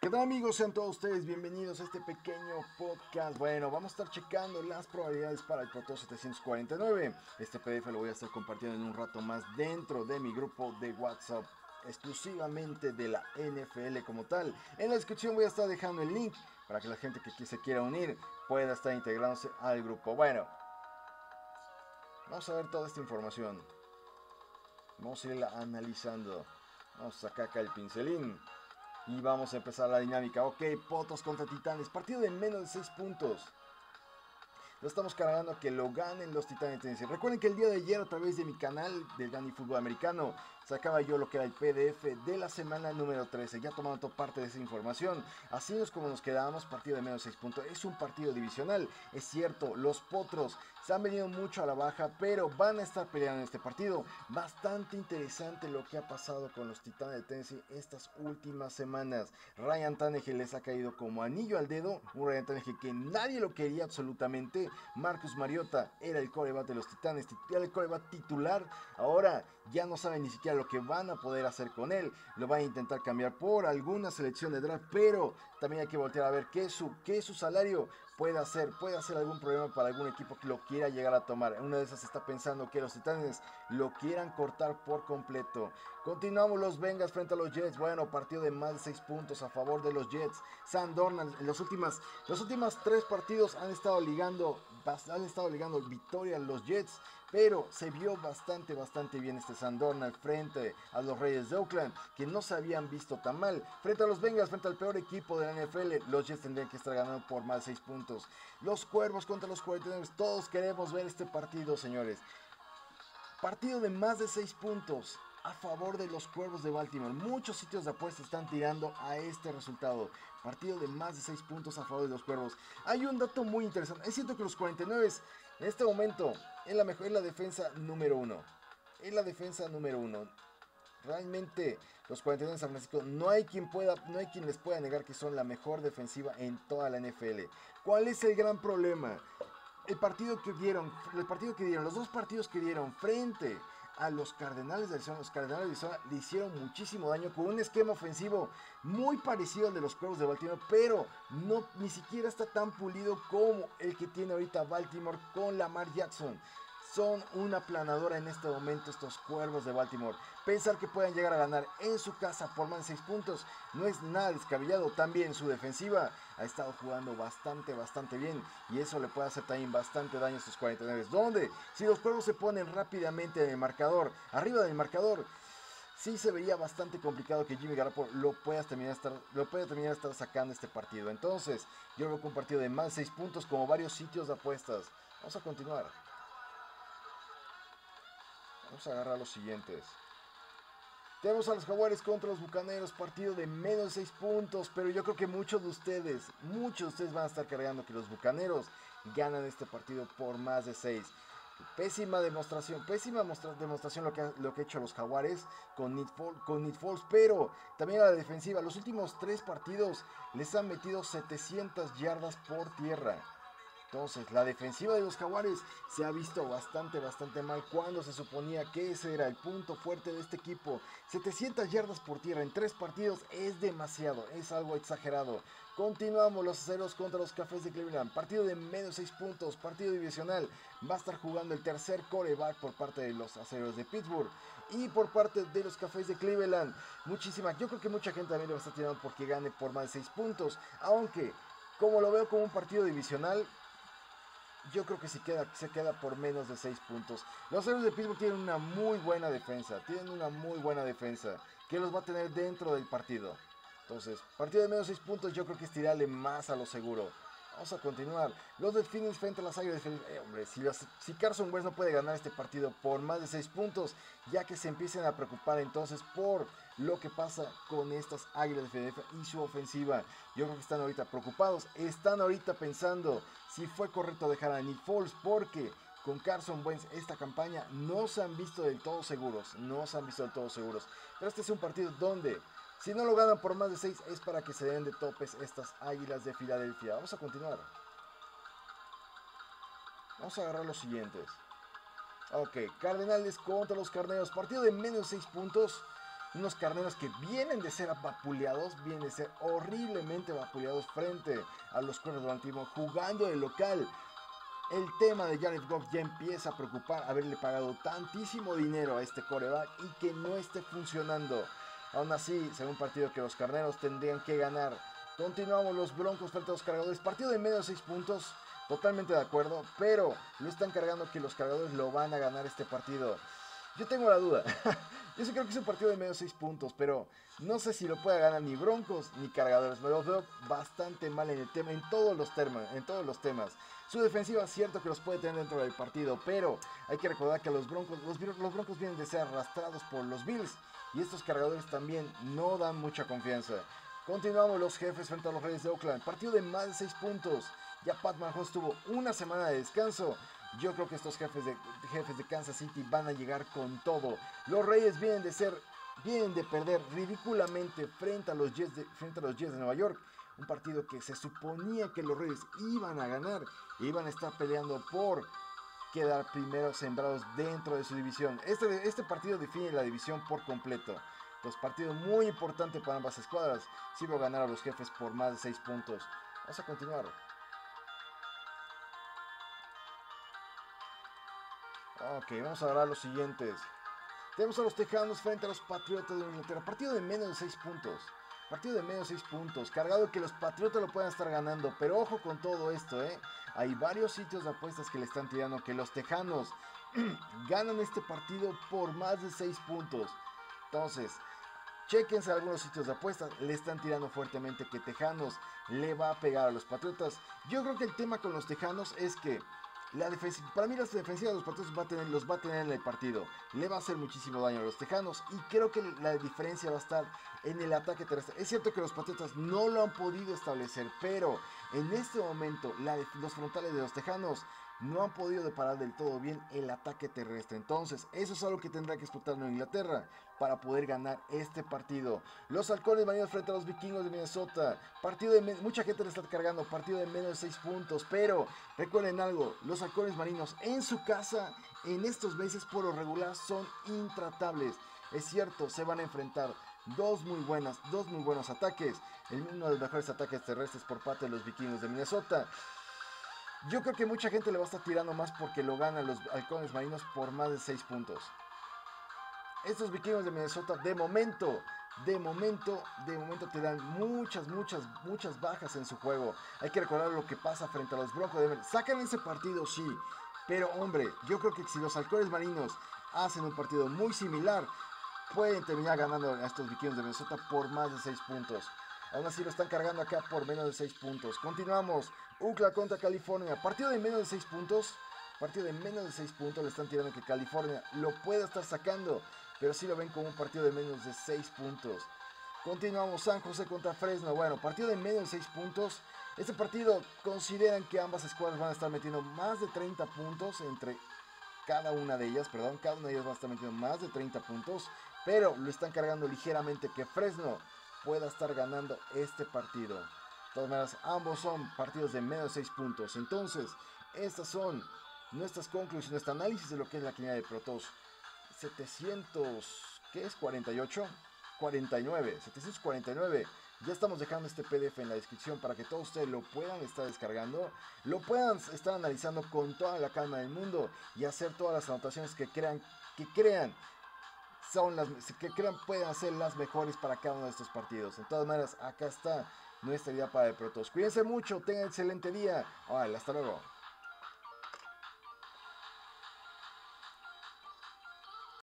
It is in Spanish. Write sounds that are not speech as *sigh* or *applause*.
¿Qué tal amigos? Sean todos ustedes bienvenidos a este pequeño podcast. Bueno, vamos a estar checando las probabilidades para el Proto 749. Este PDF lo voy a estar compartiendo en un rato más dentro de mi grupo de WhatsApp exclusivamente de la NFL como tal. En la descripción voy a estar dejando el link para que la gente que se quiera unir pueda estar integrándose al grupo. Bueno, vamos a ver toda esta información. Vamos a irla analizando. Vamos a sacar acá el pincelín. Y vamos a empezar la dinámica. Ok, Potos contra Titanes. Partido de menos de 6 puntos. Lo estamos cargando a que lo ganen los Titanes. Recuerden que el día de ayer a través de mi canal del Dani Fútbol Americano sacaba yo lo que era el PDF de la semana número 13. Ya tomando parte de esa información. Así es como nos quedábamos, partido de menos 6 puntos. Es un partido divisional. Es cierto, los Potros se han venido mucho a la baja, pero van a estar peleando en este partido. Bastante interesante lo que ha pasado con los Titanes de Tennessee estas últimas semanas. Ryan Tannehill les ha caído como anillo al dedo. Un Ryan Tannehill que nadie lo quería absolutamente. Marcus Mariota era el coreback de los Titanes, era el coreback titular. Ahora ya no saben ni siquiera lo que van a poder hacer con él. Lo van a intentar cambiar por alguna selección de draft, pero también hay que voltear a ver qué su, qué su salario puede hacer. Puede hacer algún problema para algún equipo que lo quiera llegar a tomar. Una de esas está pensando que los Titanes lo quieran cortar por completo. Continuamos los Vengas frente a los Jets. Bueno, partido de más de 6 puntos a favor de los Jets. Sam en los últimas, los últimos tres partidos han estado ligando, han estado ligando victoria a los Jets. Pero se vio bastante, bastante bien este Sandorna frente a los Reyes de Oakland, que no se habían visto tan mal. Frente a los Bengals, frente al peor equipo de la NFL, los Jets tendrían que estar ganando por más de 6 puntos. Los Cuervos contra los 49, todos queremos ver este partido, señores. Partido de más de 6 puntos a favor de los Cuervos de Baltimore. Muchos sitios de apuestas están tirando a este resultado. Partido de más de 6 puntos a favor de los Cuervos. Hay un dato muy interesante. Es cierto que los 49 en este momento es la mejor, la defensa número uno. Es la defensa número uno. Realmente los 49 de San Francisco no hay quien pueda, no hay quien les pueda negar que son la mejor defensiva en toda la NFL. ¿Cuál es el gran problema? El partido que dieron, el partido que dieron, los dos partidos que dieron frente a los Cardenales de Arizona. Los Cardenales de Arizona le hicieron muchísimo daño con un esquema ofensivo muy parecido al de los Cuervos de Baltimore, pero no ni siquiera está tan pulido como el que tiene ahorita Baltimore con Lamar Jackson son una planadora en este momento estos cuervos de Baltimore. Pensar que puedan llegar a ganar en su casa por más de 6 puntos no es nada descabellado. También su defensiva ha estado jugando bastante, bastante bien. Y eso le puede hacer también bastante daño a estos 49. Donde si los cuervos se ponen rápidamente en el marcador, arriba del marcador, sí se vería bastante complicado que Jimmy Garoppolo lo pueda terminar estar, lo pueda terminar estar sacando este partido. Entonces, yo veo un partido de más de 6 puntos como varios sitios de apuestas. Vamos a continuar. Vamos a agarrar los siguientes. Tenemos a los Jaguares contra los Bucaneros, partido de menos de 6 puntos, pero yo creo que muchos de ustedes, muchos de ustedes van a estar cargando que los Bucaneros ganan este partido por más de 6. Pésima demostración, pésima demostración lo que, lo que ha hecho los Jaguares con Need, con Falls, pero también a la defensiva. Los últimos tres partidos les han metido 700 yardas por tierra. Entonces, la defensiva de los Jaguares se ha visto bastante, bastante mal cuando se suponía que ese era el punto fuerte de este equipo. 700 yardas por tierra en tres partidos es demasiado, es algo exagerado. Continuamos los aceros contra los Cafés de Cleveland. Partido de medio 6 puntos, partido divisional. Va a estar jugando el tercer coreback por parte de los aceros de Pittsburgh y por parte de los Cafés de Cleveland. Muchísima, yo creo que mucha gente también lo está tirando porque gane por más de 6 puntos. Aunque, como lo veo como un partido divisional, yo creo que se queda, se queda por menos de 6 puntos. Los héroes de Pittsburgh tienen una muy buena defensa. Tienen una muy buena defensa. Que los va a tener dentro del partido. Entonces, partido de menos 6 puntos yo creo que es tirarle más a lo seguro. Vamos a continuar. Los Delfines frente a las Águilas. Eh, hombre, si, Carson Wentz no puede ganar este partido por más de 6 puntos, ya que se empiecen a preocupar entonces por lo que pasa con estas Águilas de Filadelfia y su ofensiva. Yo creo que están ahorita preocupados. Están ahorita pensando si fue correcto dejar a Nick Foles porque con Carson Wentz esta campaña no se han visto del todo seguros. No se han visto del todo seguros. Pero este es un partido donde si no lo ganan por más de 6 es para que se den de topes estas águilas de Filadelfia. Vamos a continuar. Vamos a agarrar los siguientes. Ok, Cardenales contra los Carneros. Partido de menos 6 puntos. Unos carneros que vienen de ser vapuleados, vienen de ser horriblemente vapuleados frente a los cuernos de Baltimore, jugando de local. El tema de Jared Goff ya empieza a preocupar haberle pagado tantísimo dinero a este coreback y que no esté funcionando. Aún así, será un partido que los carneros tendrían que ganar. Continuamos los Broncos frente a los cargadores. Partido de medio de 6 puntos. Totalmente de acuerdo. Pero lo están cargando que los cargadores lo van a ganar este partido. Yo tengo la duda. *laughs* Yo sí creo que es un partido de de 6 puntos. Pero no sé si lo pueda ganar ni Broncos ni cargadores. Me los veo bastante mal en el tema. En todos los, temas, en todos los temas. Su defensiva es cierto que los puede tener dentro del partido. Pero hay que recordar que los Broncos, los, los Broncos vienen de ser arrastrados por los Bills. Y estos cargadores también no dan mucha confianza. Continuamos los jefes frente a los Reyes de Oakland. Partido de más de 6 puntos. Ya Pat Mahomes tuvo una semana de descanso. Yo creo que estos jefes de, jefes de Kansas City van a llegar con todo. Los Reyes vienen de ser, vienen de perder ridículamente frente a los Jets de, frente a los Jets de Nueva York. Un partido que se suponía que los Reyes iban a ganar. Iban a estar peleando por quedar primeros sembrados dentro de su división. Este, este partido define la división por completo. Los partidos muy importantes para ambas escuadras. Si a ganar a los jefes por más de 6 puntos. Vamos a continuar. Ok, vamos a hablar los siguientes. Tenemos a los Tejanos frente a los Patriotas de Inglaterra. Partido de menos de 6 puntos. Partido de menos de 6 puntos. Cargado que los Patriotas lo puedan estar ganando. Pero ojo con todo esto, ¿eh? Hay varios sitios de apuestas que le están tirando que los Tejanos *clears throat* ganan este partido por más de 6 puntos. Entonces, chequense algunos sitios de apuestas. Le están tirando fuertemente que Tejanos le va a pegar a los Patriotas. Yo creo que el tema con los Tejanos es que la para mí la defensiva de los Patriotas va a tener, los va a tener en el partido. Le va a hacer muchísimo daño a los Tejanos. Y creo que la diferencia va a estar en el ataque terrestre. Es cierto que los Patriotas no lo han podido establecer. Pero en este momento los frontales de los Tejanos no han podido deparar del todo bien el ataque terrestre. Entonces, eso es algo que tendrá que explotar en Inglaterra para poder ganar este partido. Los halcones marinos frente a los vikingos de Minnesota. Partido de mucha gente le está cargando, partido de menos de 6 puntos. Pero recuerden algo, los halcones marinos en su casa en estos meses por lo regular son intratables. Es cierto, se van a enfrentar dos muy buenas, dos muy buenos ataques. El uno de los mejores ataques terrestres por parte de los vikingos de Minnesota. Yo creo que mucha gente le va a estar tirando más porque lo ganan los halcones marinos por más de 6 puntos. Estos vikingos de Minnesota, de momento, de momento, de momento te dan muchas, muchas, muchas bajas en su juego. Hay que recordar lo que pasa frente a los Broncos de Denver. Sacan ese partido, sí. Pero hombre, yo creo que si los halcones marinos hacen un partido muy similar, pueden terminar ganando a estos vikingos de Minnesota por más de 6 puntos. Aún así lo están cargando acá por menos de 6 puntos. Continuamos. UCLA contra California. Partido de menos de 6 puntos. Partido de menos de 6 puntos. Le están tirando que California lo pueda estar sacando. Pero sí lo ven como un partido de menos de 6 puntos. Continuamos. San José contra Fresno. Bueno, partido de menos de 6 puntos. Este partido consideran que ambas escuadras van a estar metiendo más de 30 puntos entre cada una de ellas. Perdón, cada una de ellas va a estar metiendo más de 30 puntos. Pero lo están cargando ligeramente que Fresno pueda estar ganando este partido todas maneras, ambos son partidos de menos de 6 puntos. Entonces, estas son nuestras conclusiones, nuestro análisis de lo que es la quiniela de Protoss. 700, ¿qué es? 48, 49, 749. Ya estamos dejando este PDF en la descripción para que todos ustedes lo puedan estar descargando, lo puedan estar analizando con toda la calma del mundo y hacer todas las anotaciones que crean, que crean son las que crean pueden ser las mejores para cada uno de estos partidos. De todas maneras, acá está nuestra idea para el Protos. Cuídense mucho, tengan excelente día. hasta luego.